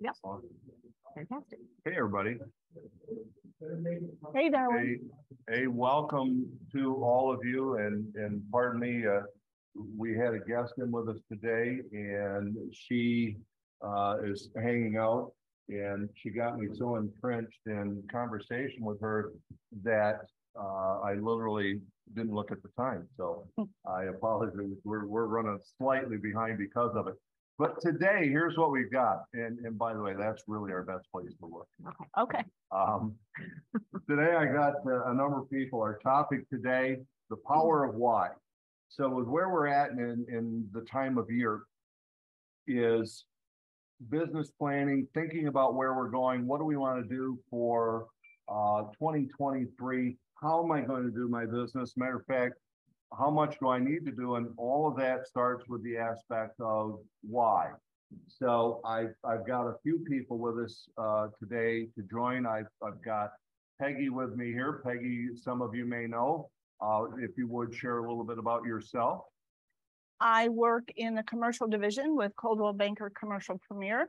Yep. Fantastic. Hey, everybody. Hey, Darwin. A, a welcome to all of you and, and pardon me, uh, we had a guest in with us today and she, uh, is hanging out. And she got me so entrenched in conversation with her that, uh, I literally didn't look at the time. So I apologize. We're, we're running slightly behind because of it. But today, here's what we've got. And, and by the way, that's really our best place to look. Okay, okay. Um, today I got uh, a number of people. Our topic today, the power of why. So with where we're at in, in the time of year is business planning, thinking about where we're going. What do we want to do for uh, 2023? How am I going to do my business? Matter of fact, how much do I need to do? And all of that starts with the aspect of why. So I've, I've got a few people with us uh, today to join. I've, I've got Peggy with me here. Peggy, some of you may know. Uh, if you would share a little bit about yourself. I work in the commercial division with Coldwell Banker Commercial Premier.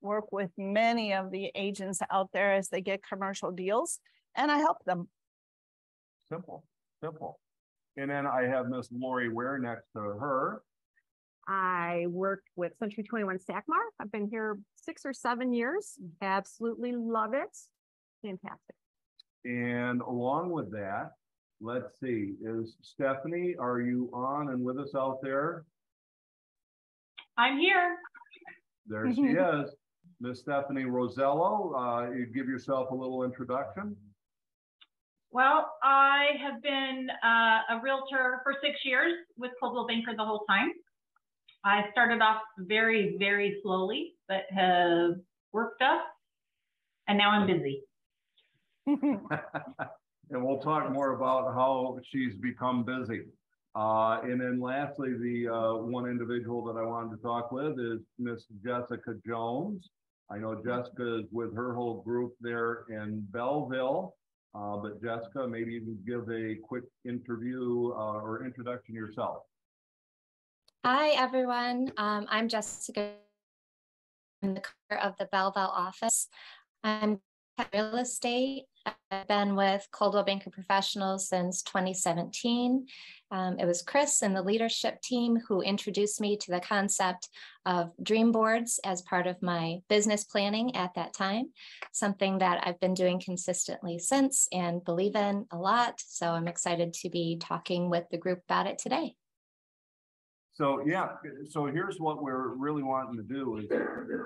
Work with many of the agents out there as they get commercial deals, and I help them. Simple, simple. And then I have Miss Lori Ware next to her. I worked with Century 21 Stackmar. I've been here six or seven years. Absolutely love it. Fantastic. And along with that, let's see, is Stephanie, are you on and with us out there? I'm here. There she is. Miss Stephanie Rosello, uh, you give yourself a little introduction. Well, I have been uh, a realtor for six years with Coldwell Banker the whole time. I started off very, very slowly, but have worked up, and now I'm busy. And we'll talk more about how she's become busy. Uh, and then lastly, the uh, one individual that I wanted to talk with is Miss Jessica Jones. I know Jessica is with her whole group there in Belleville. Uh, but Jessica, maybe you can give a quick interview uh, or introduction yourself. Hi, everyone. Um, I'm Jessica. I'm the cover of the Belleville office. I'm real estate. I've been with Coldwell Banker Professionals since 2017. Um, it was Chris and the leadership team who introduced me to the concept of dream boards as part of my business planning at that time, something that I've been doing consistently since and believe in a lot. So I'm excited to be talking with the group about it today. So yeah, so here's what we're really wanting to do is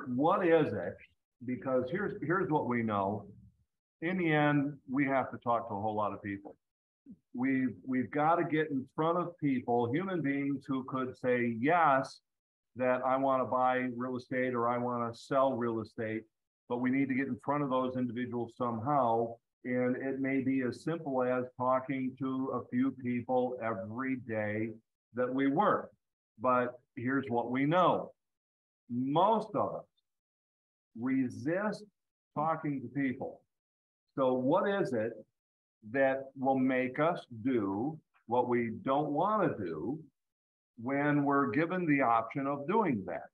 what is it? Because here's here's what we know. In the end, we have to talk to a whole lot of people. We've we've got to get in front of people, human beings who could say yes, that I want to buy real estate or I want to sell real estate, but we need to get in front of those individuals somehow. And it may be as simple as talking to a few people every day that we work. But here's what we know most of us resist talking to people. So, what is it that will make us do what we don't want to do when we're given the option of doing that?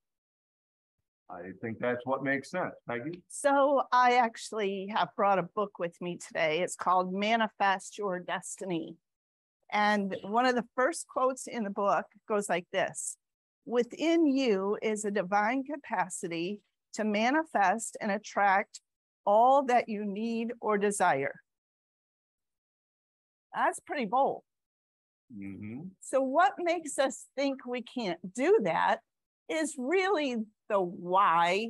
I think that's what makes sense. Peggy? So I actually have brought a book with me today. It's called Manifest Your Destiny. And one of the first quotes in the book goes like this Within you is a divine capacity to manifest and attract all that you need or desire. That's pretty bold. Mm-hmm. So, what makes us think we can't do that is really the why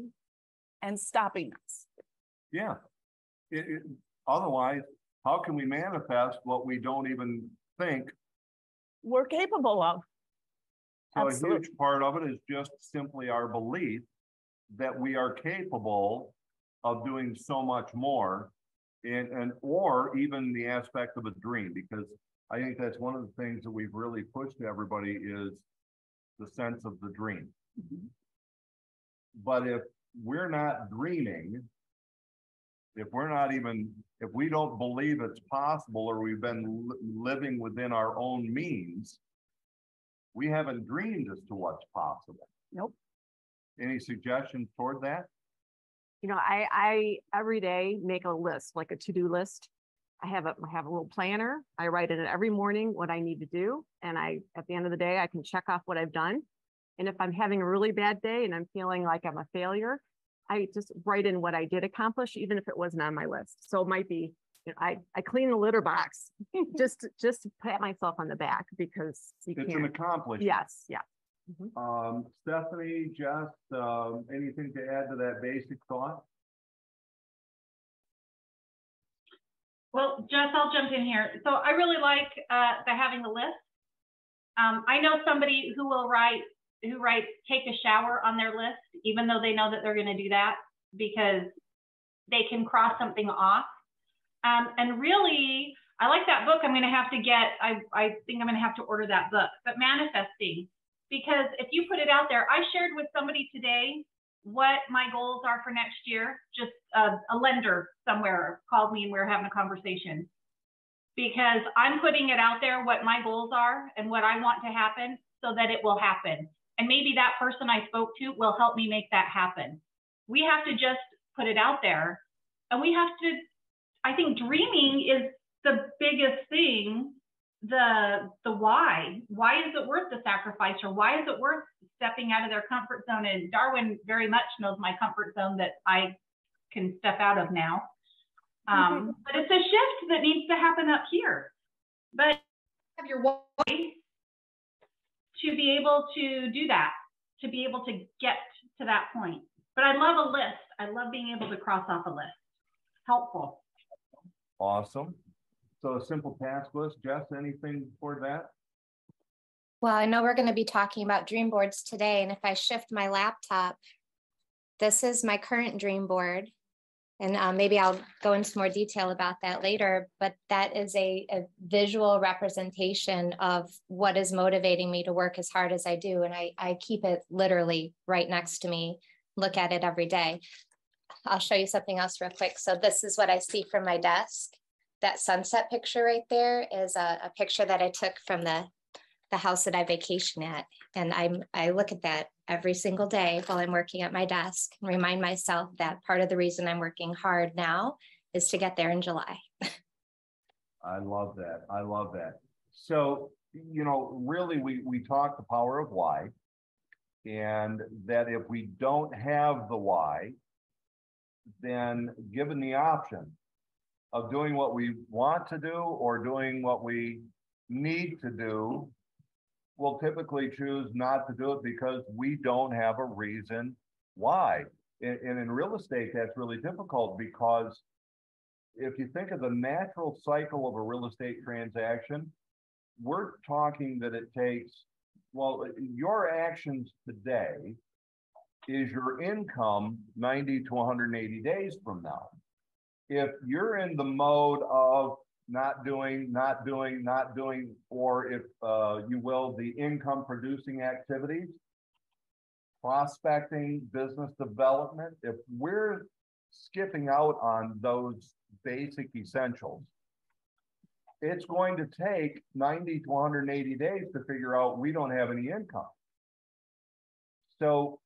and stopping us. Yeah. It, it, otherwise, how can we manifest what we don't even think? We're capable of. So Absolutely. a huge part of it is just simply our belief that we are capable of doing so much more and, and or even the aspect of a dream because I think that's one of the things that we've really pushed to everybody is the sense of the dream. Mm-hmm. But if we're not dreaming, if we're not even, if we don't believe it's possible or we've been li- living within our own means, we haven't dreamed as to what's possible. Nope. Any suggestions toward that? You know, I, I, every day make a list, like a to-do list. I have a, I have a little planner. I write in it every morning what I need to do. And I, at the end of the day, I can check off what I've done. And if I'm having a really bad day and I'm feeling like I'm a failure, I just write in what I did accomplish, even if it wasn't on my list. So it might be, you know, I, I clean the litter box, just, just to pat myself on the back because you It's can't. accomplishment. Yes, yeah. Um, Stephanie, Jess, um, anything to add to that basic thought? Well, Jess, I'll jump in here. So I really like uh, the having the list. Um, I know somebody who will write, who writes take a shower on their list, even though they know that they're going to do that because they can cross something off. Um, and really, I like that book. I'm going to have to get, I, I think I'm going to have to order that book, but manifesting, because if you put it out there, I shared with somebody today what my goals are for next year. Just a, a lender somewhere called me and we were having a conversation because I'm putting it out there what my goals are and what I want to happen so that it will happen. And maybe that person I spoke to will help me make that happen. We have to just put it out there and we have to, I think dreaming is the biggest thing the the why. Why is it worth the sacrifice? Or why is it worth stepping out of their comfort zone? And darwin very much knows my comfort zone that i can step out of now. Um, but it's a shift that needs to happen up here. But have your why to be able to do that to be able to get to that point. But i love a list. I love being able to cross off a list. Helpful. Awesome. So a simple task list, Jess, anything for that? Well, I know we're going to be talking about dream boards today. And if I shift my laptop, this is my current dream board. And uh, maybe I'll go into more detail about that later, but that is a, a visual representation of what is motivating me to work as hard as I do. And I, I keep it literally right next to me, look at it every day. I'll show you something else real quick. So this is what I see from my desk. That sunset picture right there is a, a picture that I took from the, the house that I vacation at. And I'm, I look at that every single day while I'm working at my desk and remind myself that part of the reason I'm working hard now is to get there in July. I love that. I love that. So, you know, really, we, we talk the power of why. And that if we don't have the why, then given the option of doing what we want to do or doing what we need to do, we'll typically choose not to do it because we don't have a reason why. And, and in real estate, that's really difficult because if you think of the natural cycle of a real estate transaction, we're talking that it takes, well, your actions today is your income 90 to 180 days from now. If you're in the mode of not doing, not doing, not doing, or if uh, you will, the income producing activities, prospecting, business development, if we're skipping out on those basic essentials, it's going to take 90 to 180 days to figure out we don't have any income. So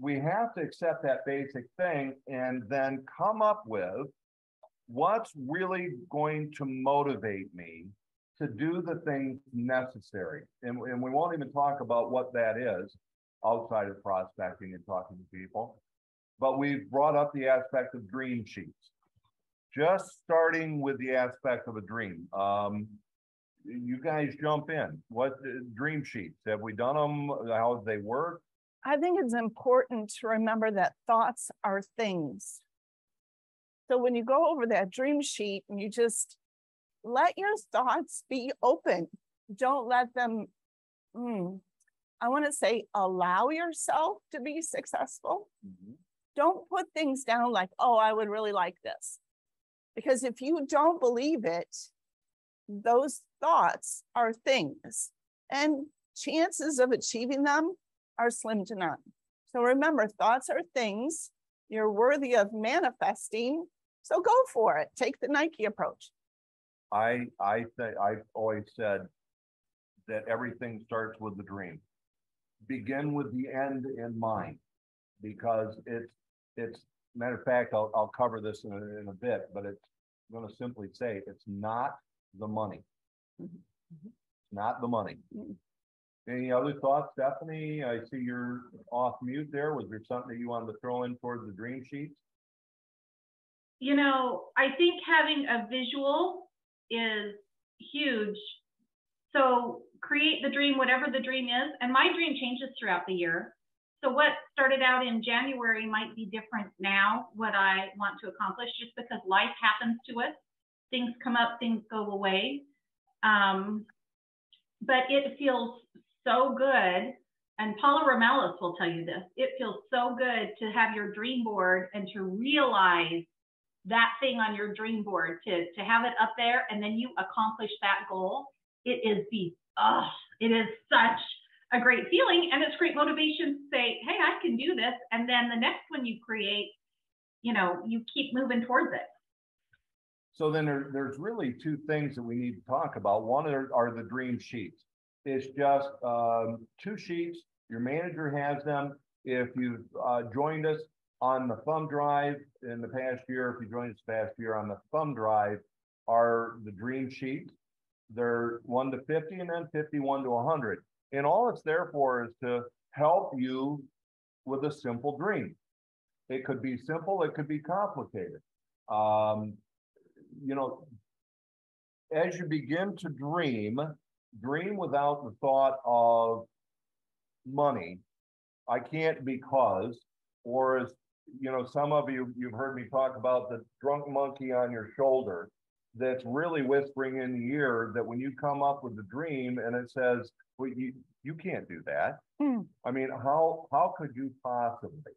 we have to accept that basic thing and then come up with what's really going to motivate me to do the things necessary. And, and we won't even talk about what that is outside of prospecting and talking to people. But we've brought up the aspect of dream sheets. Just starting with the aspect of a dream. Um, you guys jump in. What uh, dream sheets? Have we done them? How do they work? I think it's important to remember that thoughts are things. So when you go over that dream sheet and you just let your thoughts be open, don't let them, mm, I want to say, allow yourself to be successful. Mm-hmm. Don't put things down like, oh, I would really like this. Because if you don't believe it, those thoughts are things. And chances of achieving them are slim to none. So remember, thoughts are things. You're worthy of manifesting. So go for it. Take the Nike approach. I I say I've always said that everything starts with the dream. Begin with the end in mind, because it's it's matter of fact, I'll, I'll cover this in a, in a bit, but it's I'm gonna simply say, it's not the money. It's Not the money. Mm. Any other thoughts, Stephanie? I see you're off mute there. Was there something that you wanted to throw in towards the dream sheets? You know, I think having a visual is huge. So create the dream, whatever the dream is, and my dream changes throughout the year. So what started out in January might be different now, what I want to accomplish, just because life happens to us. Things come up, things go away. Um, but it feels so good. And Paula Ramelis will tell you this. It feels so good to have your dream board and to realize that thing on your dream board, to, to have it up there and then you accomplish that goal. It is the, oh, it is such a great feeling and it's great motivation to say, hey, I can do this. And then the next one you create, you know, you keep moving towards it. So then there, there's really two things that we need to talk about. One are, are the dream sheets. It's just, um, two sheets. Your manager has them. If you've, uh, joined us on the thumb drive in the past year, if you joined us past year on the thumb drive, are the dream sheets. They're one to fifty and then fifty-one to hundred. And all it's there for is to help you with a simple dream. It could be simple, it could be complicated. Um, you know, as you begin to dream, dream without the thought of money. I can't because, or as you know, some of you, you've heard me talk about the drunk monkey on your shoulder that's really whispering in the ear that when you come up with the dream and it says, well, you, you can't do that. Hmm. I mean, how, how could you possibly?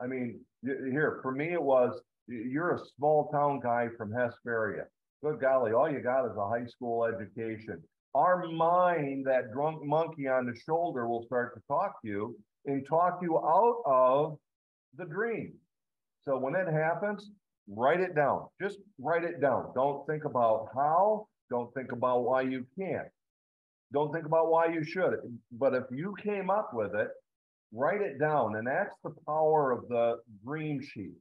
I mean, here, for me, it was, you're a small town guy from Hesperia. Good golly, all you got is a high school education. Our mind, that drunk monkey on the shoulder will start to talk to you and talk you out of the dream. So when it happens, write it down. Just write it down. Don't think about how, don't think about why you can't. Don't think about why you should. But if you came up with it, write it down. And that's the power of the dream sheet.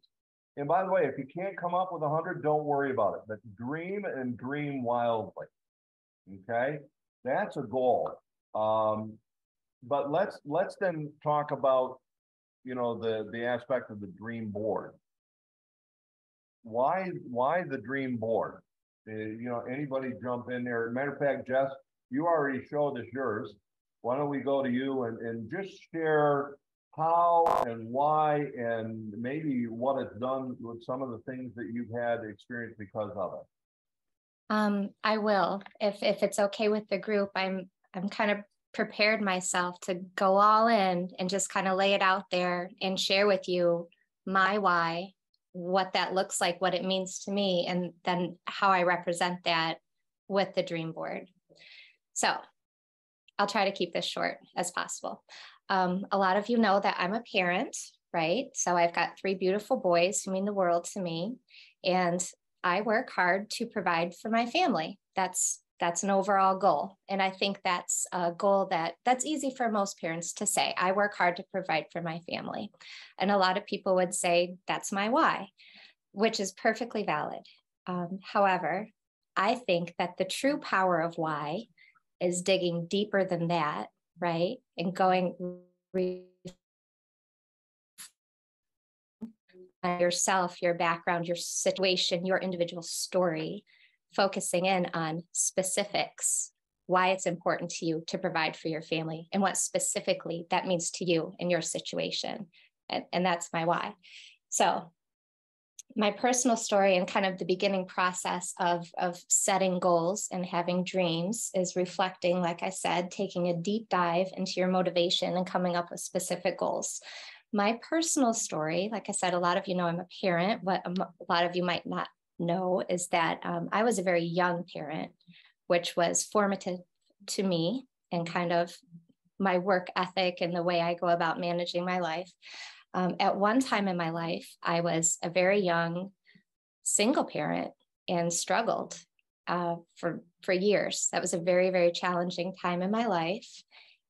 And by the way, if you can't come up with a hundred, don't worry about it. But dream and dream wildly. Okay, that's a goal. Um, but let's let's then talk about you know the the aspect of the dream board. Why why the dream board? Uh, you know, anybody jump in there. Matter of fact, Jess, you already showed us yours. Why don't we go to you and and just share how and why and maybe what it's done with some of the things that you've had experience because of it. Um, I will, if if it's okay with the group. I'm I'm kind of prepared myself to go all in and just kind of lay it out there and share with you my why, what that looks like, what it means to me, and then how I represent that with the dream board. So I'll try to keep this short as possible. Um, a lot of you know that I'm a parent, right? So I've got three beautiful boys who mean the world to me. And I work hard to provide for my family. That's that's an overall goal. And i think that's a goal that that's easy for most parents to say i work hard to provide for my family. And a lot of people would say that's my why which is perfectly valid. Um, however i think that the true power of why is digging deeper than that right? And going re- yourself your background your situation your individual story focusing in on specifics, why it's important to you to provide for your family, and what specifically that means to you in your situation. And, and that's my why. So, my personal story and kind of the beginning process of, of setting goals and having dreams is reflecting, like I said, taking a deep dive into your motivation and coming up with specific goals. My personal story, like I said, a lot of you know I'm a parent, What a lot of you might not know is that um, I was a very young parent, which was formative to me and kind of my work ethic and the way I go about managing my life. Um, at one time in my life, I was a very young single parent and struggled uh, for for years. That was a very very challenging time in my life.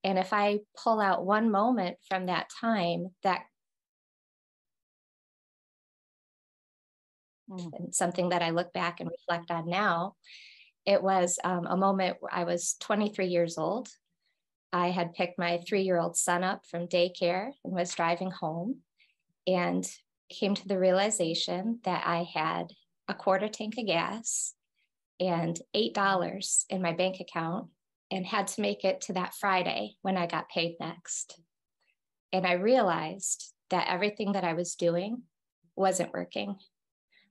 And if I pull out one moment from that time that mm. and something that I look back and reflect on now. It was um, a moment where I was 23 years old. I had picked my three year old son up from daycare and was driving home and came to the realization that I had a quarter tank of gas and $8 in my bank account and had to make it to that Friday when I got paid next. And I realized that everything that I was doing wasn't working.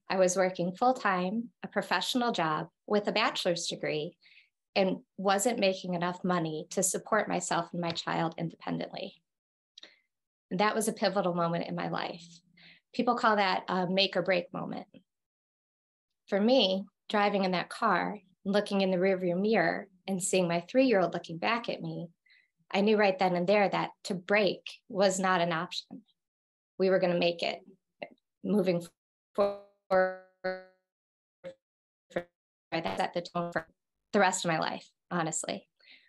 I was working full time, a professional job with a bachelor's degree, and wasn't making enough money to support myself and my child independently. And that was a pivotal moment in my life. People call that a make or break moment. For me, driving in that car, looking in the rearview mirror and seeing my three year old looking back at me, I knew right then and there that to break was not an option. We were going to make it moving forward. That set the tone for the rest of my life, honestly.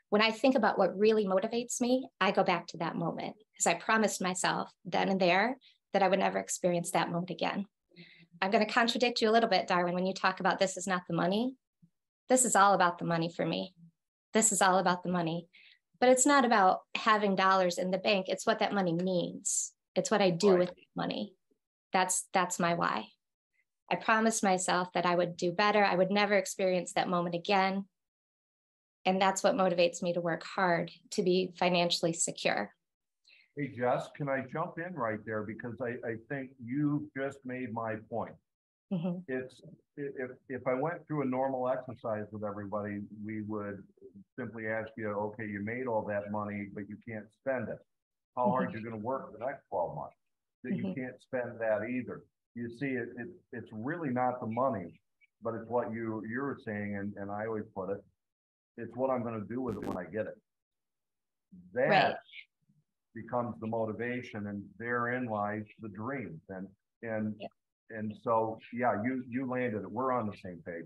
When I think about what really motivates me, I go back to that moment because I promised myself then and there that I would never experience that moment again. I'm going to contradict you a little bit, Darwin, when you talk about this is not the money. This is all about the money for me. This is all about the money. But it's not about having dollars in the bank. It's what that money means. It's what I do right. with money. That's that's my why. I promised myself that I would do better. I would never experience that moment again. And that's what motivates me to work hard to be financially secure. Hey, Jess, can I jump in right there? Because I, I think you just made my point. Mm-hmm. It's if if I went through a normal exercise with everybody, we would simply ask you, okay, you made all that money, but you can't spend it. How mm-hmm. hard you're going to work the next 12 months? That mm-hmm. you can't spend that either. You see, it, it it's really not the money, but it's what you you're saying, and, and I always put it, it's what I'm going to do with it when I get it. That right becomes the motivation and therein lies the dream and and yeah. And so yeah you you landed it we're on the same page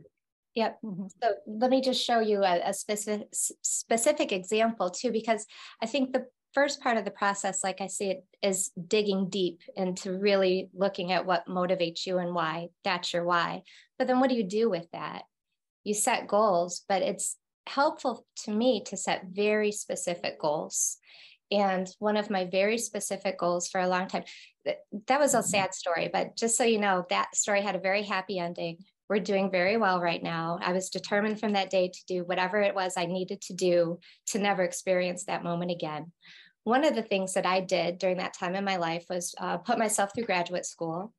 Yep. Mm-hmm. So let me just show you a, a, specific specific example too, because I think the first part of the process, like I see it, is digging deep into really looking at what motivates you and why. That's your why. But then what do you do with that? You set goals, but it's helpful to me to set very specific goals. And one of my very specific goals for a long time, that was a mm-hmm. sad story, but just so you know, that story had a very happy ending. We're doing very well right now. I was determined from that day to do whatever it was I needed to do to never experience that moment again. One of the things that I did during that time in my life was uh, put myself through graduate school.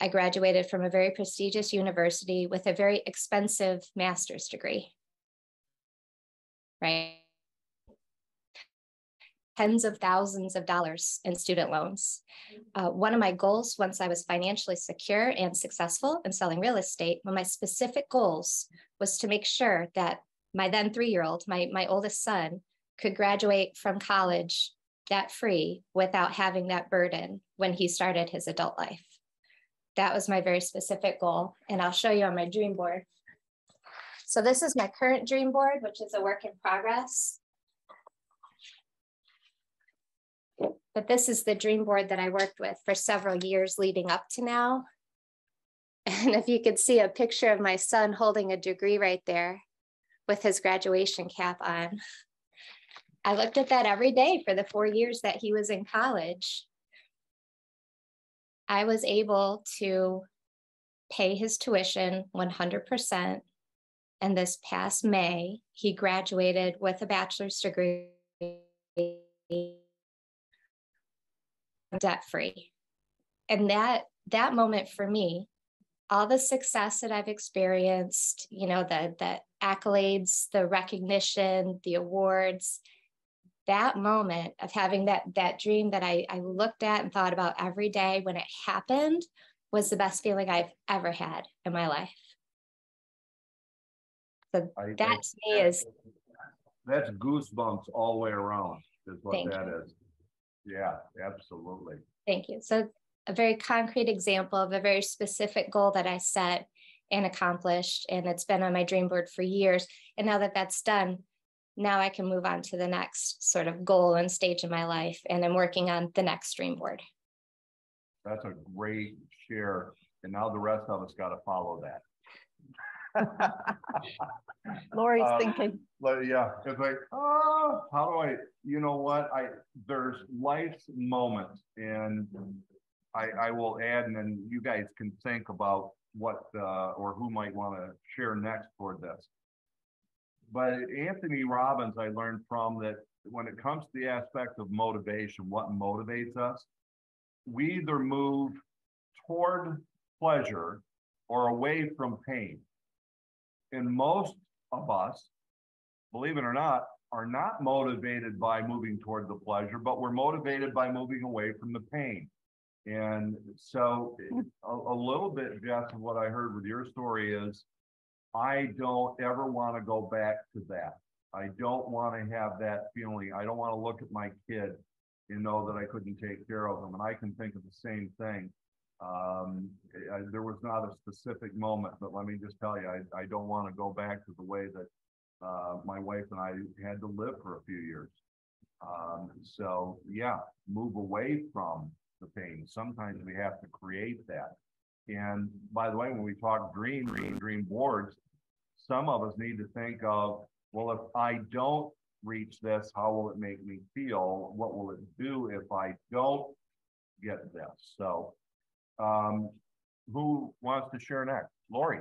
I graduated from a very prestigious university with a very expensive master's degree. Right tens of thousands of dollars in student loans. Uh, one of my goals, once I was financially secure and successful in selling real estate, one of my specific goals was to make sure that my then three year old, my, my oldest son, could graduate from college debt free without having that burden when he started his adult life. That was my very specific goal. And I'll show you on my dream board. So this is my current dream board, which is a work in progress. But this is the dream board that I worked with for several years leading up to now. And if you could see a picture of my son holding a degree right there with his graduation cap on, I looked at that every day for the four years that he was in college. I was able to pay his tuition 100%. And this past May, he graduated with a bachelor's degree debt free. And that that moment for me, all the success that I've experienced, you know, the the accolades, the recognition, the awards, that moment of having that that dream that I, I looked at and thought about every day when it happened was the best feeling I've ever had in my life. So I, that to me is that's goosebumps all the way around, is what that you. is. Yeah, absolutely. Thank you. So a very concrete example of a very specific goal that I set and accomplished, and it's been on my dream board for years. And now that that's done, now I can move on to the next sort of goal and stage of my life, and I'm working on the next dream board. That's a great share. And now the rest of us got to follow that. Lori's Uh, thinking, But yeah, it's like, oh, how do I, you know what, I, there's life's moments and I, I will add, and then you guys can think about what, uh, or who might want to share next for this. But Anthony Robbins, I learned from that when it comes to the aspect of motivation, what motivates us, we either move toward pleasure or away from pain. And most of us, believe it or not, are not motivated by moving toward the pleasure, but we're motivated by moving away from the pain. And so a, a little bit, Jess, of what I heard with your story is I don't ever want to go back to that. I don't want to have that feeling. I don't want to look at my kid and know that I couldn't take care of him. And I can think of the same thing. Um, I, there was not a specific moment, but let me just tell you, I, I don't want to go back to the way that uh, my wife and I had to live for a few years. Um, so yeah, move away from the pain. Sometimes we have to create that. And by the way, when we talk dream, dream, dream boards, some of us need to think of, well, if I don't reach this, how will it make me feel? What will it do if I don't get this? So, um, who wants to share next? Lori.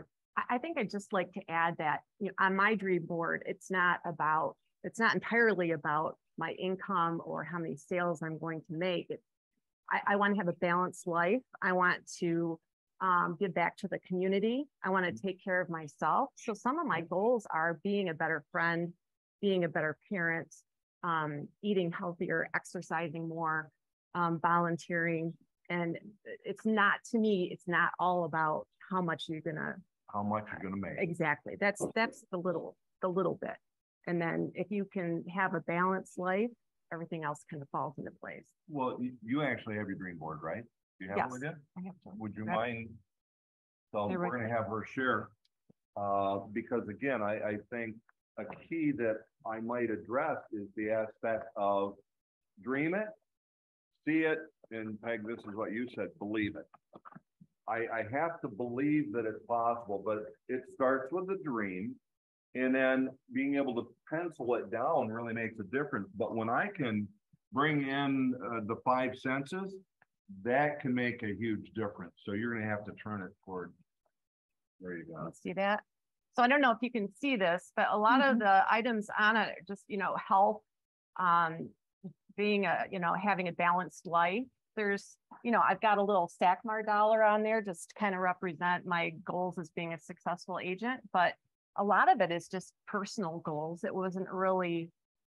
I, think I'd just like to add that, you know, on my dream board, it's not about, it's not entirely about my income or how many sales I'm going to make. It, I, I want to have a balanced life. I want to um, give back to the community. I want to take care of myself. So some of my goals are being a better friend, being a better parent, um, eating healthier, exercising more, um, volunteering. And it's not to me, it's not all about how much you're gonna How much you're gonna make? Exactly. That's, that's the little, the little bit. And then if you can have a balanced life, everything else kind of falls into place. Well, you, actually have your dream board, right? Do you have Yes. with you? I have to. Would you Yep. mind? So we're we gonna have her share, uh, because again, I, I think a key that I might address is the aspect of dream it, see it, and Peg, this is what you said, believe it. I, I have to believe that it's possible, but it starts with a dream. And then being able to pencil it down really makes a difference. But when I can bring in uh, the five senses, that can make a huge difference. So you're gonna have to turn it toward. There you go. Let's see that. So I don't know if you can see this, but a lot of the items on it, are just, you know, health, um, being a, you know, having a balanced life. There's, you know, I've got a little Stackmar dollar on there just to kind of represent my goals as being a successful agent, but a lot of it is just personal goals. It wasn't really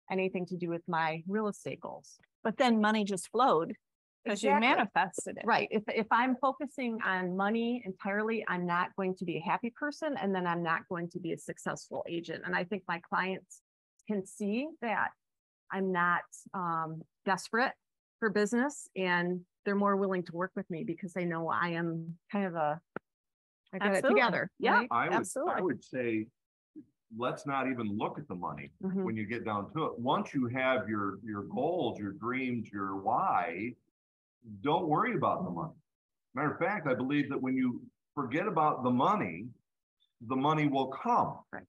anything to do with my real estate goals. but then money just flowed because you manifested it. Right. If, if I'm focusing on money entirely, I'm not going to be a happy person and then I'm not going to be a successful agent. And I think my clients can see that I'm not um, desperate for business and they're more willing to work with me because they know I am kind of a, I got it together. Yeah. right? I would, I would say, let's not even look at the money. Mhm. when you get down to it. Once you have your, your goals, your dreams, your why, don't worry about the money. Matter of fact, I believe that when you forget about the money, the money will come. Right.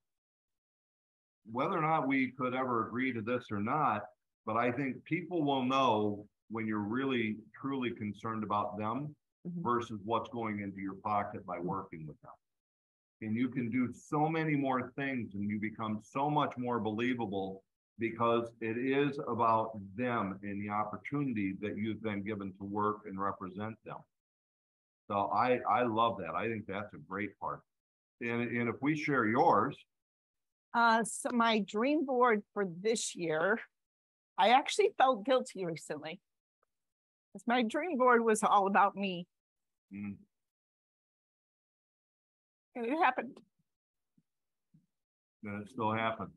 Whether or not we could ever agree to this or not, but I think people will know when you're really truly concerned about them Mhm. versus what's going into your pocket by working with them. And you can do so many more things and you become so much more believable because it is about them and the opportunity that you've been given to work and represent them. So I, I love that. I think that's a great part. And, and if we share yours, Uh, so my dream board for this year, I actually felt guilty recently. 'Cause my dream board was all about me mm, and it happened. And it still happened.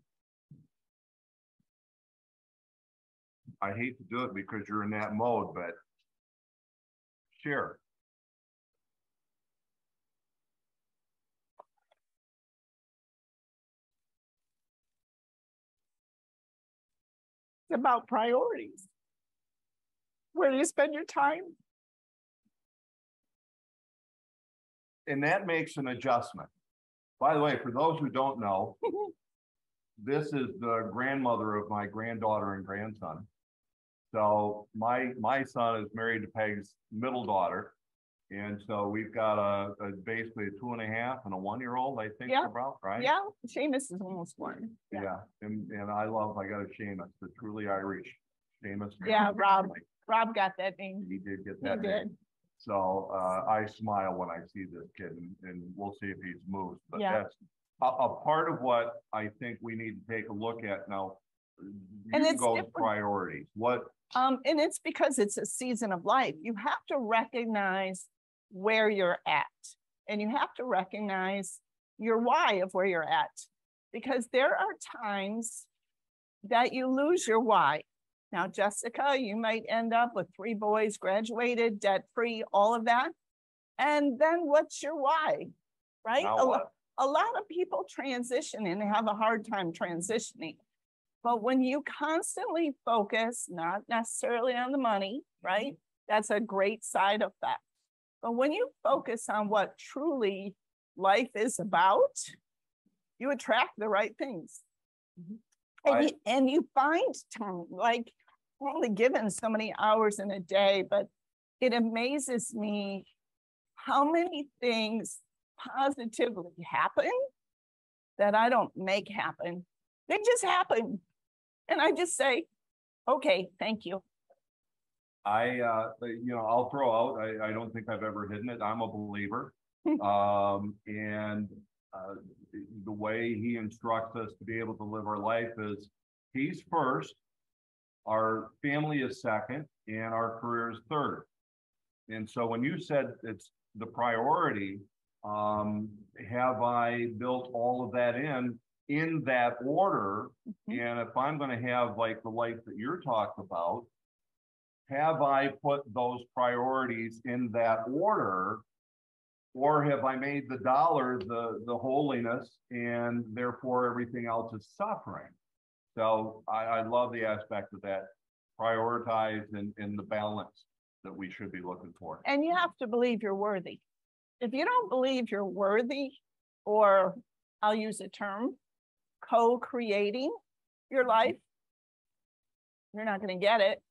I hate to do it because you're in that mode, but share. It's about priorities. Where do you spend your time? and that makes an adjustment. By the way, for those who don't know, this is the grandmother of my granddaughter and grandson. So my, my son is married to Peg's middle daughter. And so we've got a, a basically a two and a half and a one-year-old, I think, Yeah. about, right? Yeah, Seamus is almost one. Yeah, Yeah, and, and I love, I got a Seamus, the truly Irish Seamus. Yeah, Rob. Rob got that name. He did get He that name. did. So, uh, I smile when I see this kid and, and we'll see if he's moved, but Yeah. that's a, a part of what I think we need to take a look at now. You And can it's go with different. priorities, what, Um, and it's because it's a season of life. You have to recognize where you're at. And you have to recognize your why of where you're at. Because there are times that you lose your why. Now, Jessica, you might end up with three boys, graduated, debt free, all of that. And then what's your why? Right? A lo- a lot of people transition and have a hard time transitioning. But when you constantly focus, not necessarily on the money, mm-hmm. right? That's a great side effect. But when you focus on what truly life is about, you attract the right things. Mm-hmm. And, I- you, and you find time, like we're only given so many hours in a day, but it amazes me how many things positively happen that I don't make happen. They just happen. And I just say, okay, thank you. I, uh, you know, I'll throw out, I, I don't think I've ever hidden it. I'm a believer. Um, and, uh, the- the way he instructs us to be able to live our life is he's first, our family is second, and our career is third. And so when you said it's the priority, um, have I built all of that in, in that order? Mhm. And if I'm gonna have like the life that you're talking about, have I put those priorities in that order? Or have I made the dollar the, the holiness and therefore everything else is suffering? So I, I love the aspect of that, prioritize and, and the balance that we should be looking for. And you have to believe you're worthy. If you don't believe you're worthy, or I'll use a term, co-creating your life, you're not going to get it.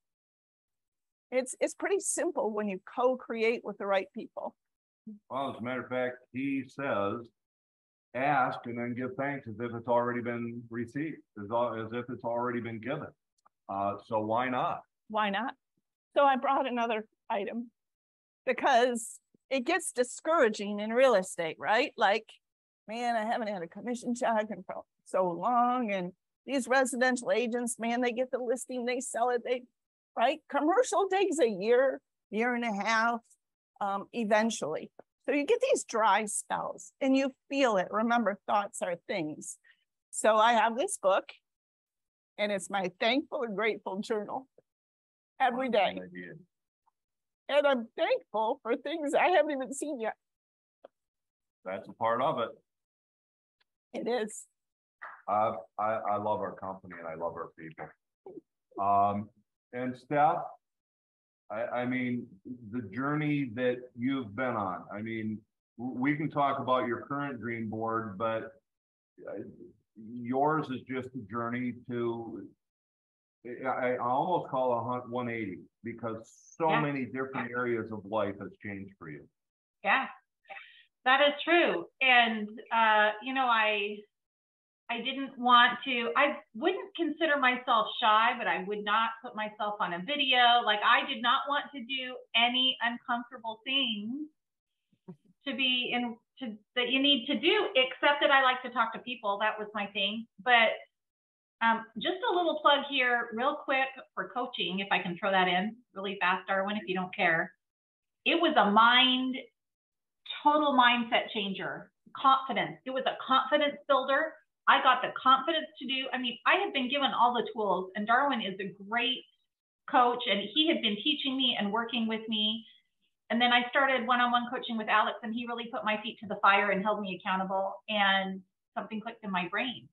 It's it's pretty simple when you co-create with the right people. Well, as a matter of fact, he says, ask and then give thanks as if it's already been received, as, as if it's already been given. Uh, so why not? Why not? So I brought another item because it gets discouraging in real estate, right? Like, man, I haven't had a commission check in so long. And these residential agents, man, they get the listing, they sell it, they, right? Commercial takes a year, year and a half, um, eventually. So you get these dry spells and you feel it. Remember, thoughts are things. So I have this book and it's my thankful and grateful journal every day. And I'm thankful for things I haven't even seen yet. That's a part of it. It is. Uh, I, I love our company and I love our people. Um, and Steph, I, I mean, the journey that you've been on, I mean, we can talk about your current dream board, but uh, yours is just a journey to, I, I almost call a hunt one eighty because so Yeah. many different areas of life has changed for you. Yeah, that is true. And, uh, you know, I, I didn't want to, I wouldn't consider myself shy, but I would not put myself on a video. Like I did not want to do any uncomfortable things to be in, to, that you need to do, except that I like to talk to people. That was my thing. But um, just a little plug here, real quick for coaching, if I can throw that in really fast, Darwin, if you don't care. It was a mind total mindset changer, confidence. It was a confidence builder. I got the confidence to do. I mean, I had been given all the tools, and Darwin is a great coach, and he had been teaching me and working with me. And then I started one on one coaching with Alex, and he really put my feet to the fire and held me accountable. And something clicked in my brain.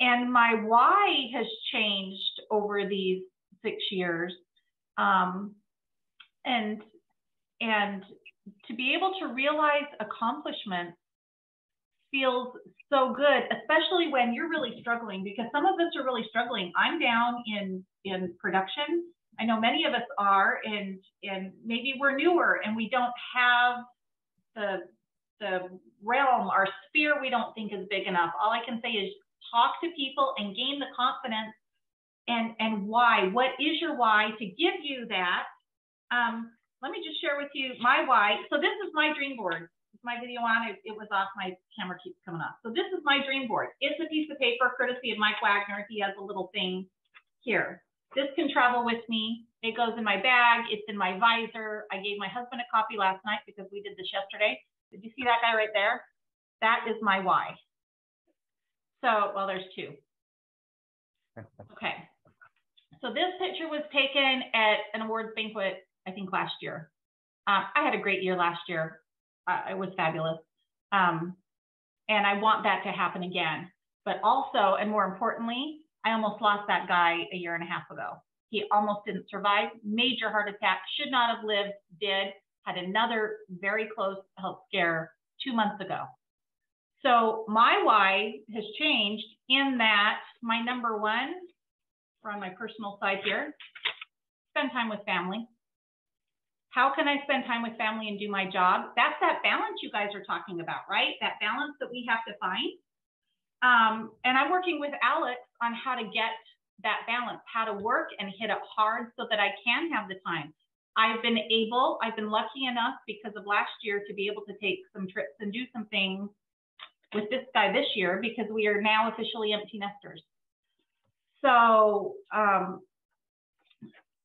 And my why has changed over these six years. Um, and and to be able to realize accomplishments feels so good, especially when you're really struggling because some of us are really struggling. I'm down in in production. I know many of us are, and and maybe we're newer and we don't have the the realm, our sphere we don't think is big enough. All I can say is talk to people and gain the confidence and and why. What is your why to give you that? Um, let me just share with you my why. So this is my dream board. My video on? It, it was off. My camera keeps coming off. So this is my dream board. It's a piece of paper courtesy of Mike Wagner. He has a little thing here. This can travel with me. It goes in my bag. It's in my visor. I gave my husband a copy last night because we did this yesterday. Did you see that guy right there? That is my why. So, well, there's two. Okay. So this picture was taken at an awards banquet, I think last year. Uh, I had a great year last year. Uh, it was fabulous. Um, and I want that to happen again. But also, and more importantly, I almost lost that guy a year and a half ago. He almost didn't survive, major heart attack, should not have lived, did, had another very close health scare two months ago. So my why has changed in that my number one, on my personal side here, spend time with family. How can I spend time with family and do my job? That's that balance you guys are talking about, right? That balance that we have to find. Um, and I'm working with Alex on how to get that balance, how to work and hit it hard so that I can have the time. I've been able, I've been lucky enough because of last year to be able to take some trips and do some things with this guy this year because we are now officially empty nesters. So um,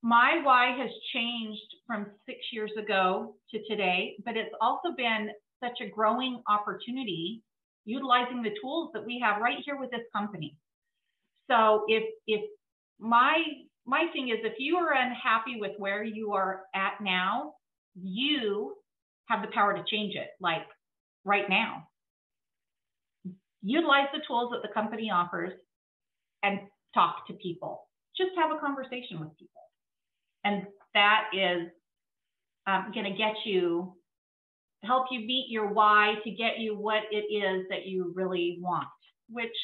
my why has changed from six years ago to today, but it's also been such a growing opportunity utilizing the tools that we have right here with this company. So if if my my thing is if you are unhappy with where you are at now, you have the power to change it like right now. Utilize the tools that the company offers and talk to people. Just have a conversation with people. And that is um, going to get you, help you meet your why to get you what it is that you really want, which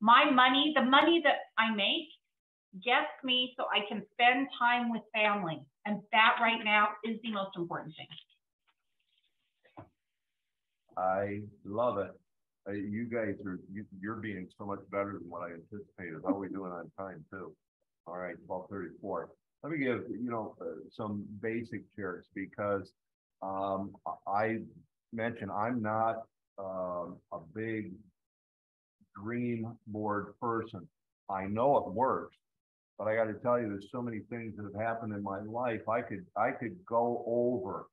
my money, the money that I make gets me so I can spend time with family. And that right now is the most important thing. I love it. Uh, you guys are, you, you're being so much better than what I anticipated. How are we doing on time too? All right, twelve thirty-four. Let me give, you know, uh, some basic checks because, um, I mentioned I'm not, um, a big dream board person. I know it works, but I got to tell you, there's so many things that have happened in my life. I could, I could go over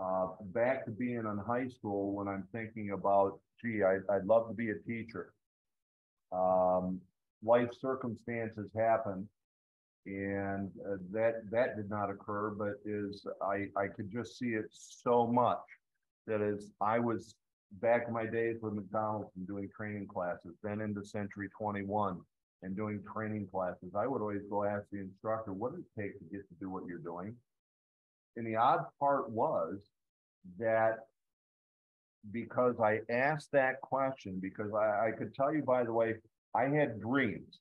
uh, back to being in high school when I'm thinking about, gee, I, I'd love to be a teacher. Um, life circumstances happen and uh, that that did not occur but is i i could just see it so much that as i was back in my days with McDonald's and doing training classes, then into Century 21 and doing training classes, I would always go ask the instructor, what does it take to get to do what you're doing? And the odd part was that because I asked that question, because I, I could tell you, by the way, I had dreams.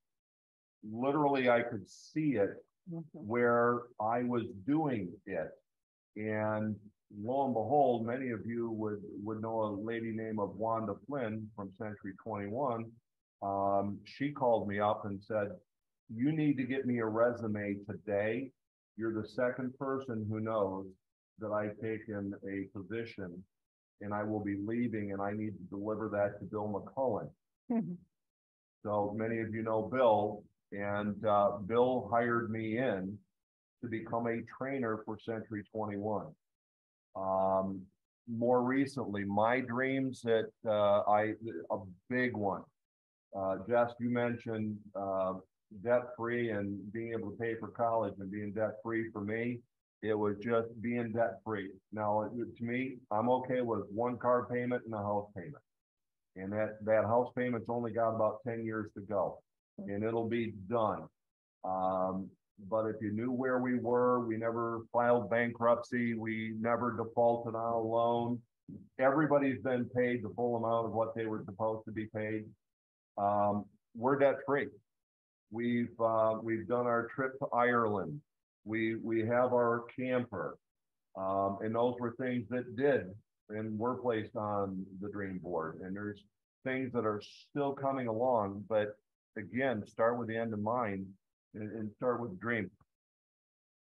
Literally, I could see it mm-hmm. where I was doing it. And lo and behold, many of you would, would know a lady named of Wanda Flynn from Century 21. Um, she called me up and said, you need to get me a resume today. You're the second person who knows that I've taken a position and I will be leaving and I need to deliver that to Bill McCullen. Mm-hmm. So many of you know Bill and uh, Bill hired me in to become a trainer for Century 21. Um, more recently, my dreams that uh, I a big one. Uh, Jess, you mentioned uh, debt free and being able to pay for college and being debt free for me. It was just being debt free. Now, to me, I'm okay with one car payment and a house payment. And that, that house payment's only got about 10 years to go and it'll be done. Um, but if you knew where we were, we never filed bankruptcy, we never defaulted on a loan. Everybody's been paid the full amount of what they were supposed to be paid. Um, we're debt free. We've, uh, we've done our trip to Ireland. We, we have our camper. Um, and those were things that did and were placed on the dream board. And there's things that are still coming along, but again, start with the end in mind and, and start with the dream.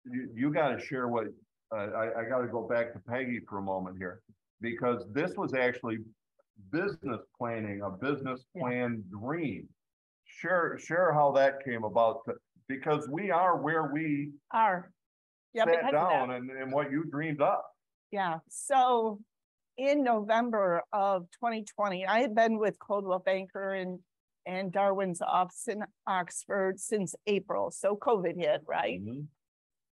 You, you gotta share what, uh, I, I gotta go back to Peggy for a moment here, because this was actually business planning, a business Yeah. plan dream. Share, share how that came about, because we are where we Are. Yeah, because sat down and, and what you dreamed up. Yeah, so in November of twenty twenty, I had been with Coldwell Banker and and Darwin's office in Oxford since April, so COVID hit, right? Mhm.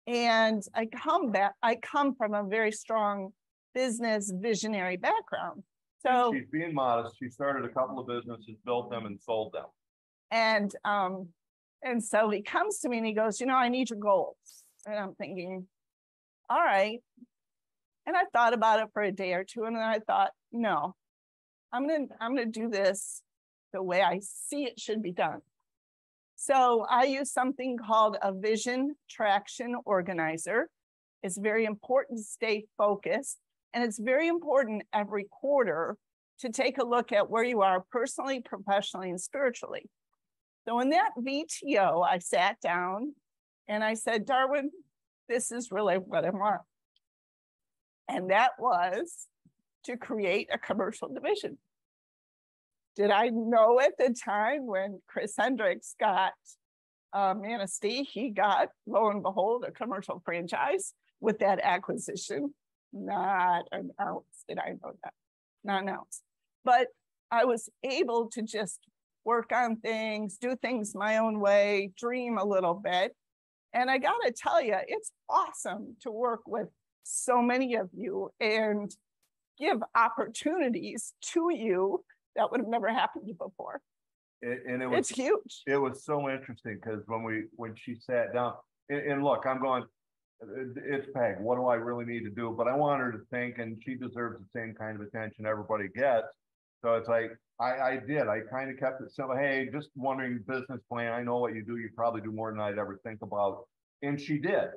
And I come back, I come from a very strong business visionary background. So, She's being modest. She started a couple of businesses, built them and sold them. and um, and so he comes to me and he goes, you know, I need your goals. And I'm thinking, all right. And I thought about it for a day or two, and then I thought, no, I'm gonna, I'm gonna do this the way I see it should be done. So I use something called a vision traction organizer. It's very important to stay focused, and it's very important every quarter to take a look at where you are personally, professionally, and spiritually. So in that VTO, I sat down and I said, Darwin, this is really what I want. And that was to create a commercial division. Did I know at the time when Chris Hendricks got uh, Manistee, he got, lo and behold, a commercial franchise with that acquisition? Not announced. Did I know that? Not announced. But I was able to just work on things, do things my own way, dream a little bit. And I got to tell you, it's awesome to work with so many of you and give opportunities to you that would have never happened before. And, and it It's was, huge. it was so interesting because when we, when she sat down, and, and look, I'm going, it's Peg, what do I really need to do? But I want her to think and she deserves the same kind of attention everybody gets. So it's like, I, I did, I kind of kept it simple. Hey, just wondering business plan. I know what you do. You probably do more than I'd ever think about. And she did.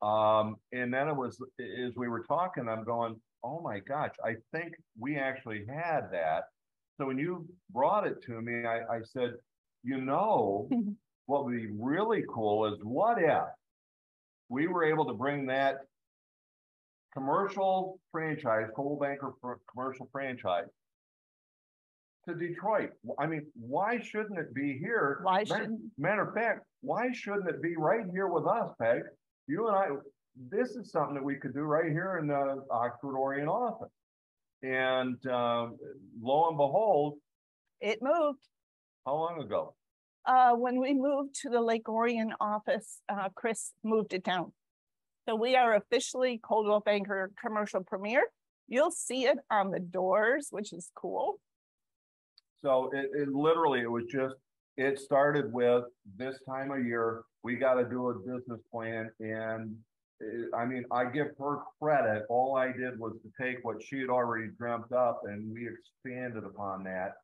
Um, and then it was, as we were talking, I'm going, oh my gosh, I think we actually had that. So when you brought it to me, I, I said, you know, what would be really cool is what if we were able to bring that commercial franchise, Coldwell Banker commercial franchise to Detroit? I mean, why shouldn't it be here? Why Matter- shouldn't, Matter of fact, why shouldn't it be right here with us, Peg? You and I, this is something that we could do right here in the Oxford Orion office. And um, lo and behold, it moved. how long ago? Uh, when we moved to the Lake Orion office, uh, Chris moved it down. So we are officially Coldwell Banker Commercial Premier. You'll see it on the doors, which is cool. So it, it literally, it was just, it started with this time of year, we gotta do a business plan and uh, I mean, I give her credit. All I did was to take what she had already dreamt up and we expanded upon that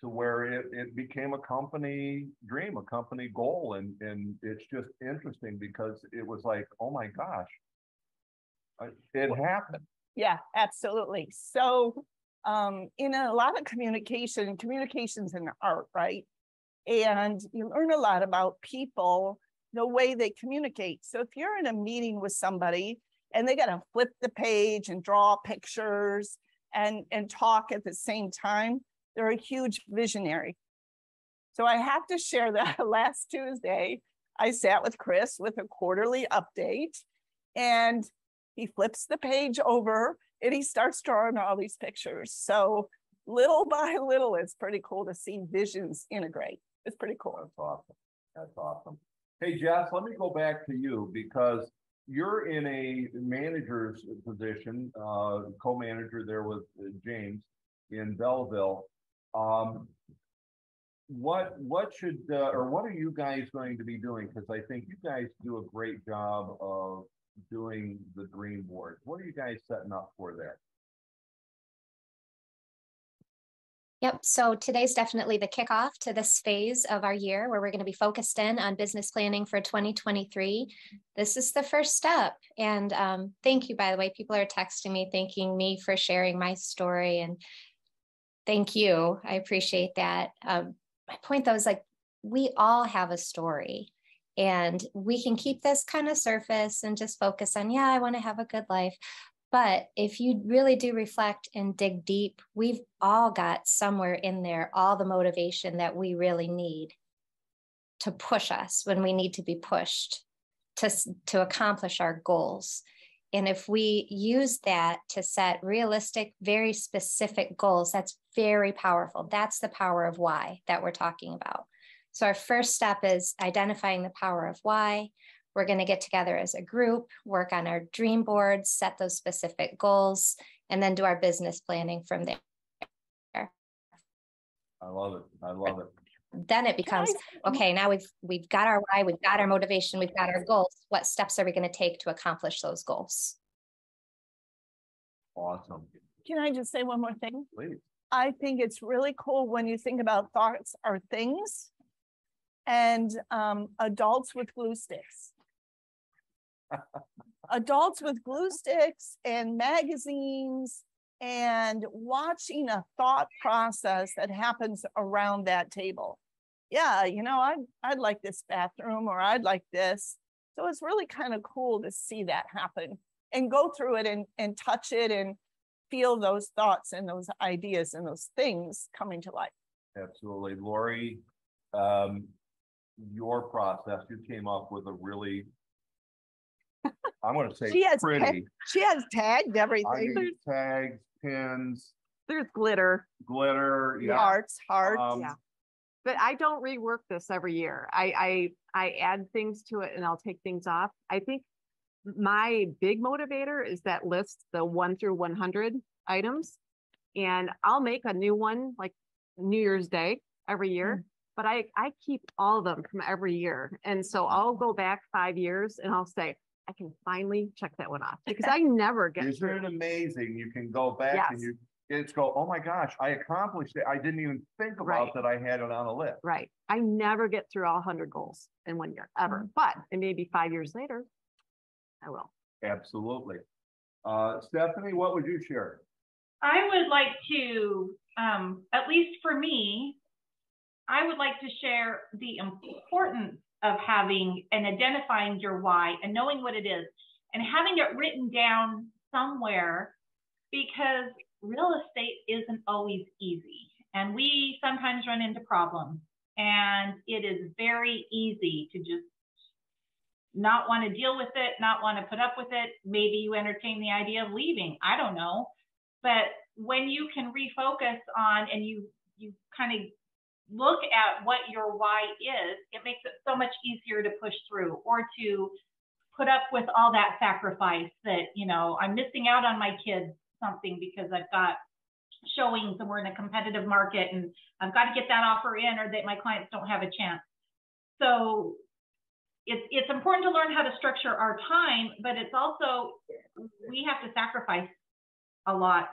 to where it, it became a company dream, a company goal. And, and it's just interesting because it was like, oh my gosh. It happened. Yeah, absolutely. So um, in a lot of communication, communication's an art, right? And you learn a lot about people, the way they communicate. So if you're in a meeting with somebody and they got to flip the page and draw pictures and and talk at the same time, they're a huge visionary. So I have to share that last Tuesday, I sat with Chris with a quarterly update and he flips the page over and he starts drawing all these pictures. So little by little, it's pretty cool to see visions integrate. It's pretty cool. That's awesome. That's awesome. Hey, Jess, let me go back to you because you're in a manager's position, uh, co-manager there with uh, James in Belleville. Um, what, what should, uh, or what are you guys going to be doing? Cause I think you guys do a great job of doing the dream board. What are you guys setting up for there? Yep. So today's definitely the kickoff to this phase of our year where we're going to be focused in on business planning for 2023. This is the first step. And um, thank you, by the way. People are texting me, thanking me for sharing my story. And thank you. I appreciate that. Um, my point though is like, we all have a story. And we can keep this kind of surface and just focus on, yeah, I want to have a good life. But if you really do reflect and dig deep, we've all got somewhere in there all the motivation that we really need to push us when we need to be pushed to, to accomplish our goals. And if we use that to set realistic, very specific goals, that's very powerful. That's the power of why that we're talking about. So, our first step is identifying the power of why. We're going to get together as a group, work on our dream boards, set those specific goals, and then do our business planning from there. I love it. I love it. Then it becomes okay. Now we've we've got our why, we've got our motivation, we've got our goals. What steps are we going to take to accomplish those goals? Awesome. Can I just say one more thing? Please. I think it's really cool when you think about thoughts are things and um, adults with glue sticks. Adults with glue sticks and magazines and watching a thought process that happens around that table. Yeah, you know, I'd, I'd like this bathroom or I'd like this. So it's really kind of cool to see that happen and go through it and, and touch it and feel those thoughts and those ideas and those things coming to life. Absolutely. Lori, um, your process, you came up with a really I'm gonna say She has pretty. She has tagged I everything. mean, tags, pins, There's glitter, glitter, yeah. Hearts, hearts. Um, yeah. but I don't rework this every year. I, I, I add things to it and I'll take things off. I think my big motivator is that list, the one through 100 items. And I'll make a new one like New Year's Day every year, but I, I keep all of them from every year. And so I'll go back five years and I'll say, I can finally check that one off because I never get Isn't through. it amazing? You can go back and you, it's go, oh my gosh, I accomplished it. I didn't even think Right. about that I had it on a list. Right. I never get through all hundred goals in one year, ever, but it may be five years later. I will. Absolutely. Uh, Stephanie, what would you share? I would like to, um, at least for me, I would like to share the importance of having and identifying your why and knowing what it is and having it written down somewhere because real estate isn't always easy. And we sometimes run into problems and it is very easy to just not want to deal with it, not want to put up with it. Maybe you entertain the idea of leaving. I don't know. But when you can refocus on and you you kind of look at what your why is, it makes it so much easier to push through or to put up with all that sacrifice that, you know, I'm missing out on my kids something because I've got showings and we're in a competitive market and I've got to get that offer in or that my clients don't have a chance. So it's it's important to learn how to structure our time, but it's also we have to sacrifice a lot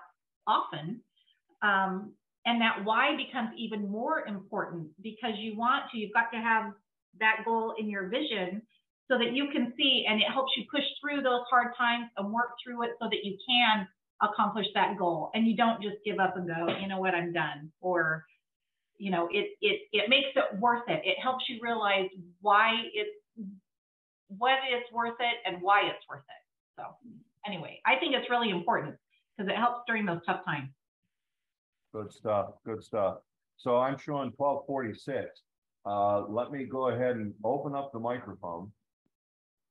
often. Um, and that why becomes even more important because you want to, you've got to have that goal in your vision so that you can see and it helps you push through those hard times and work through it so that you can accomplish that goal and you don't just give up and go, you know what, I'm done. Or, you know, it it it makes it worth it. It helps you realize why it's what it's worth it and why it's worth it. So anyway, I think it's really important because it helps during those tough times. Good stuff, good stuff. So I'm showing twelve forty-six. Uh, let me go ahead and open up the microphone.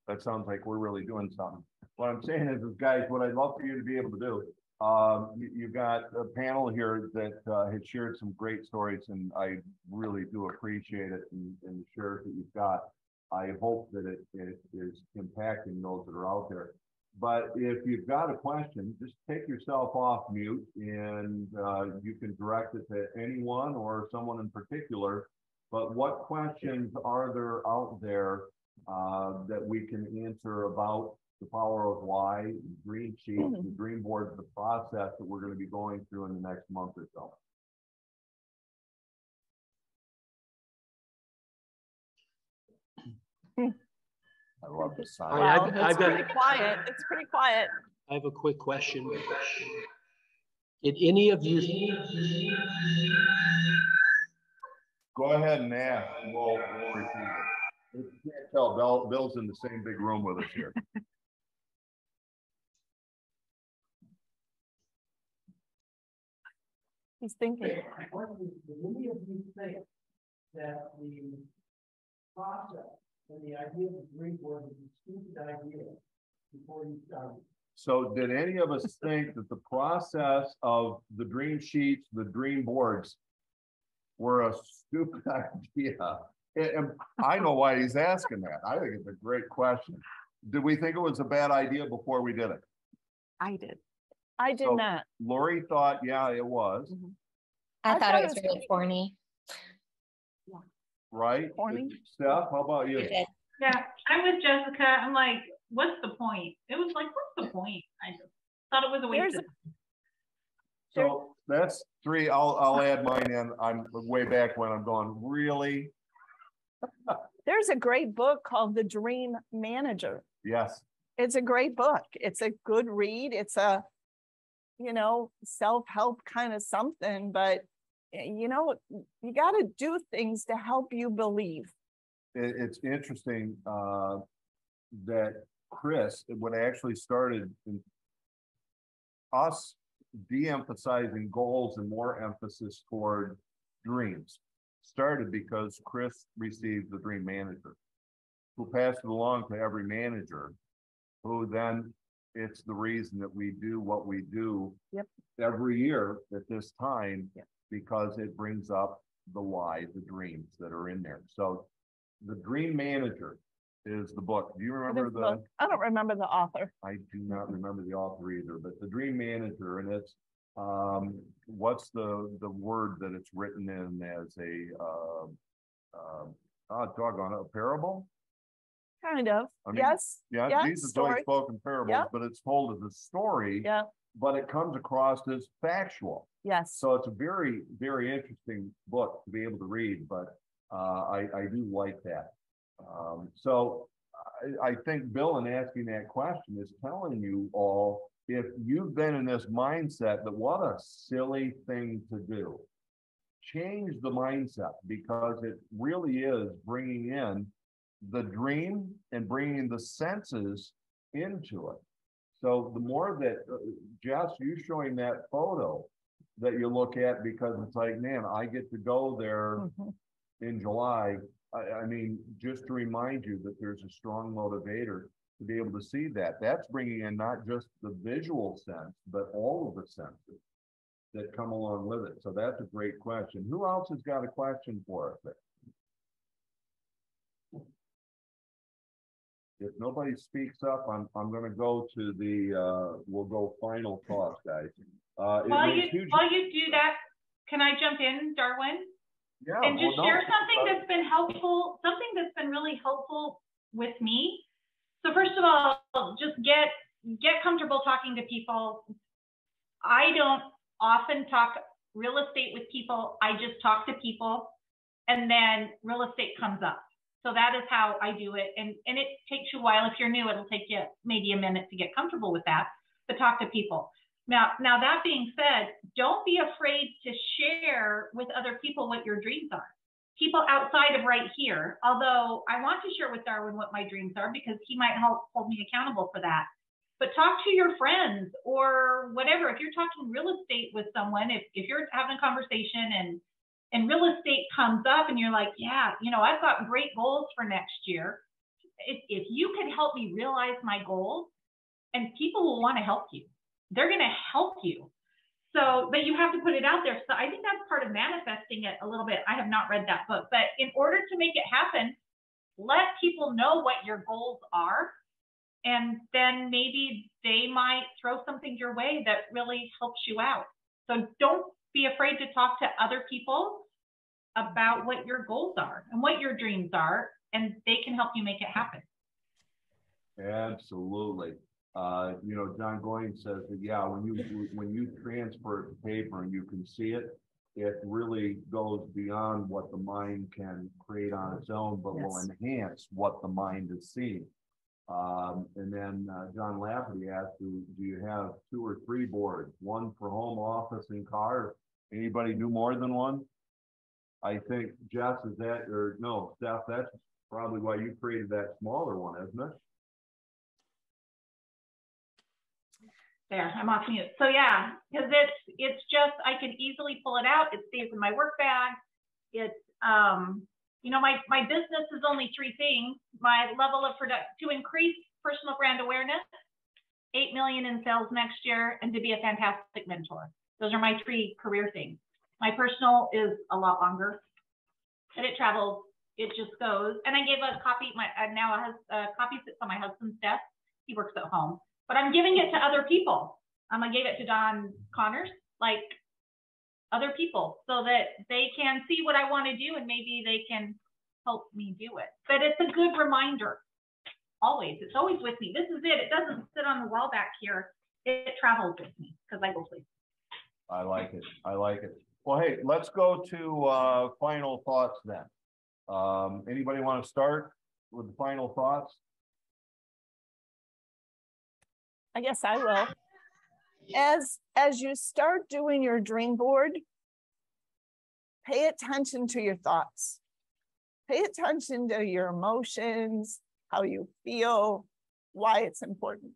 That sounds like we're really doing something. What I'm saying is, is guys, what I'd love for you to be able to do, um, you, you've got a panel here that, uh, has shared some great stories and I really do appreciate it and, and the shares that you've got. I hope that it, it is impacting those that are out there. But if you've got a question, just take yourself off mute and uh, you can direct it to anyone or someone in particular. But what questions are there out there uh, that we can answer about the power of why, green sheets, the dream board, the process that we're going to be going through in the next month or so? I love the All sign. Wow, I've- it's I've got- pretty quiet. It's pretty quiet. I have a quick question. Did any of you, Go ahead and ask. We'll, we'll repeat it. You can't tell, Bill, Bill's in the same big room with us here. He's thinking. Did any of you think that the process and the idea of the green board was a stupid idea before you started? So did any of us think that the process of the dream sheets, the dream boards were a stupid idea? And, and I know why he's asking that. I think it's a great question. Did we think it was a bad idea before we did it? I did. I did So- not. Lori thought, yeah, it was, mm-hmm. I, I thought, it was really great. corny. Right? Corny. Steph, how about you? You. Yeah, I'm with Jessica. I'm like, what's the point? It was like, what's the point? I just thought it was a waste There's of So that's three. I'll, I'll add mine in. I'm way back when I'm going, really? There's a great book called The Dream Manager. Yes. It's a great book. It's a good read. It's a, you know, self-help kind of something, but you know, you got to do things to help you believe. it, it's interesting, uh, that Chris, when I actually started us de-emphasizing goals and more emphasis toward dreams, started because Chris received the dream manager, who passed it along to every manager, who then it's the reason that we do what we do Yep. every year at this time, Yep. Because it brings up the why, the dreams that are in there. So the Dream Manager is the book. Do you remember the, book. I don't remember the author. I do not remember the author either, but the Dream Manager and it's, um, what's the, the word that it's written in as a, uh, uh, ah, doggone a parable? Kind of. I mean, Yes. Yeah, yeah, Jesus always story. spoke in parables, Yeah. but it's told as a story, Yeah. but it comes across as factual. Yes. So it's a very, very interesting book to be able to read, but uh, I, I do like that. Um, so I, I think Bill in asking that question is telling you all, if you've been in this mindset that what a silly thing to do. Change the mindset because it really is bringing in the dream and bringing the senses into it. So the more that, uh, Jess, you showing that photo, that you look at because it's like, man, I get to go there Mhm. in July. I, I mean, just to remind you that there's a strong motivator to be able to see that. That's bringing in not just the visual sense, but all of the senses that come along with it. So that's a great question. Who else has got a question for us? there? If nobody speaks up, I'm, I'm gonna go to the, uh, we'll go final thoughts, guys. Uh, While you, huge- while you do that, can I jump in, Darwin? Yeah, And well, just no, share something uh, that's been helpful, something that's been really helpful with me. So first of all, just get, get comfortable talking to people. I don't often talk real estate with people. I just talk to people and then real estate comes up. So that is how I do it. And, and it takes you a while. If you're new, it'll take you maybe a minute to get comfortable with that, but talk to people. Now, now that being said, don't be afraid to share with other people what your dreams are. People outside of right here, although I want to share with Darwin what my dreams are because he might help hold me accountable for that. But talk to your friends or whatever. If you're talking real estate with someone, if, if you're having a conversation and and real estate comes up and you're like, yeah, you know, I've got great goals for next year. If, if you can help me realize my goals, and people will want to help you they're going to help you. So, but you have to put it out there. So I think that's part of manifesting it a little bit. I have not read that book, but in order to make it happen, let people know what your goals are And then maybe they might throw something your way that really helps you out. So don't be afraid to talk to other people about what your goals are and what your dreams are, and they can help you make it happen. Absolutely. Uh, you know, John Goying says that, yeah, when you, when you transfer it to paper and you can see it, it really goes beyond what the mind can create on its own, but will enhance what the mind is seeing. Um, and then, uh, John Lafferty asked, do, do you have two or three boards, one for home office and car? Anybody do more than one? I think Jess, is that, or no, Steph, that's probably why you created that smaller one, isn't it? There, I'm off mute. So yeah, because it's it's just I can easily pull it out. It stays in my work bag. It's um, you know, my my business is only three things. My level of product to increase personal brand awareness, eight million in sales next year, and to be a fantastic mentor. Those are my three career things. My personal is a lot longer, and it travels. It just goes. And I gave a copy. My uh, now has a copy sits on my husband's desk. He works at home but I'm giving it to other people. Um, I gave it to Don Connors, like other people, so that they can see what I want to do and maybe they can help me do it. But it's a good reminder. Always, it's always with me. This is it. It doesn't sit on the wall back here. It, travels with me because I go places. I like it. I like it. Well, hey, let's go to uh final thoughts then. Um, anybody want to start with the final thoughts? I guess I will. As as you start doing your dream board, pay attention to your thoughts. Pay attention to your emotions, how you feel, why it's important.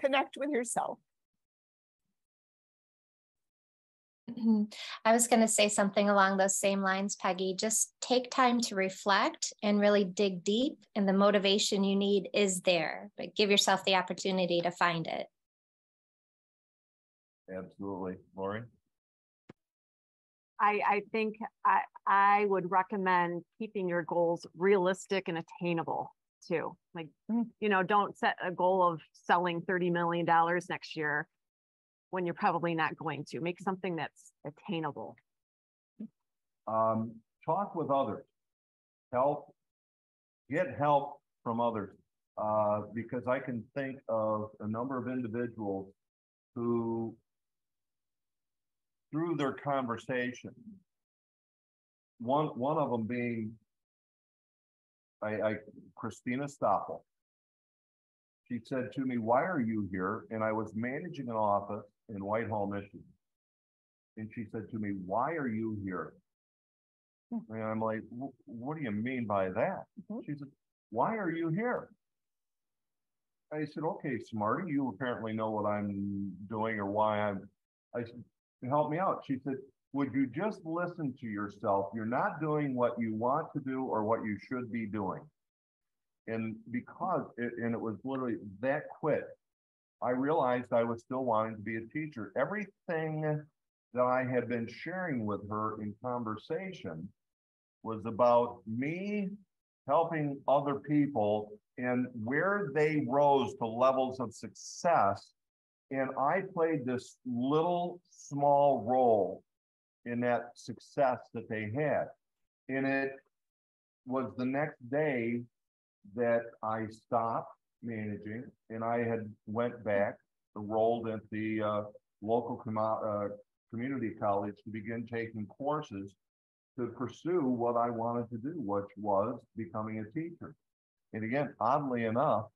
Connect with yourself. Mhm. I was going to say something along those same lines, Peggy. Just take time to reflect and really dig deep, and the motivation you need is there, but give yourself the opportunity to find it. Absolutely. Lori? I, I think I, I would recommend keeping your goals realistic and attainable too. Like, Mm. you know, don't set a goal of selling $30 million next year when you're probably not going to. Make something that's attainable. Um, talk with others. Help, get help from others. Uh, because I can think of a number of individuals who through their conversation, one, one of them being I, I, Christina Stoppel. She said to me, why are you here? And I was managing an office in Whitehall, Michigan. And she said to me, why are you here? And I'm like, what do you mean by that? Mhm. She said, why are you here? I said, okay, Smarty, you apparently know what I'm doing or why I'm, I said, help me out. She said, would you just listen to yourself? You're not doing what you want to do or what you should be doing. And because it, and it was literally that quick, I realized I was still wanting to be a teacher. Everything that I had been sharing with her in conversation was about me helping other people and where they rose to levels of success. And I played this little small role in that success that they had. And it was the next day that I stopped managing and I had went back, enrolled at the uh, local commo- uh, community college to begin taking courses to pursue what I wanted to do, which was becoming a teacher. And again, oddly enough,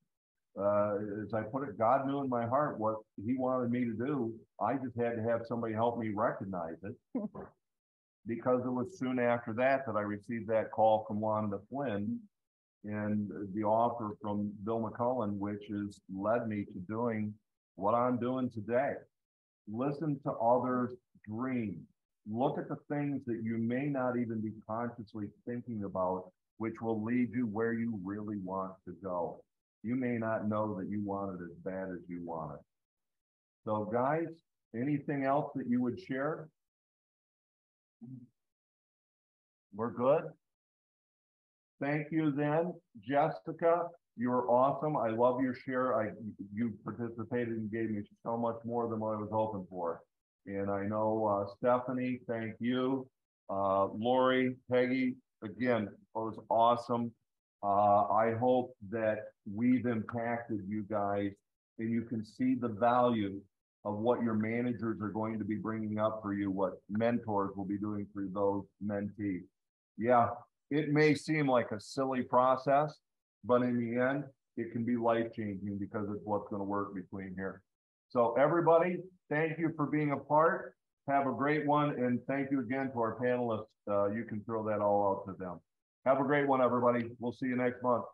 uh, as I put it, God knew in my heart what He wanted me to do. I just had to have somebody help me recognize it. because it was soon after that that I received that call from Wanda Flynn and the offer from Bill McCullen, which has led me to doing what I'm doing today. Listen to others' dreams. Look at the things that you may not even be consciously thinking about, which will lead you where you really want to go. You may not know that you want it as bad as you want it. So guys, anything else that you would share? We're good? Thank you then, Jessica, You were awesome. I love your share. I, you participated and gave me so much more than what I was hoping for. And I know, uh, Stephanie, thank you. Uh, Lori, Peggy, again, was awesome. Uh, I hope that we've impacted you guys and you can see the value of what your managers are going to be bringing up for you, what mentors will be doing for those mentees. Yeah, it may seem like a silly process, but in the end, it can be life changing because it's what's going to work between here. So everybody, thank you for being a part. Have a great one. And thank you again to our panelists. Uh, you can throw that all out to them. Have a great one, everybody. We'll see you next month.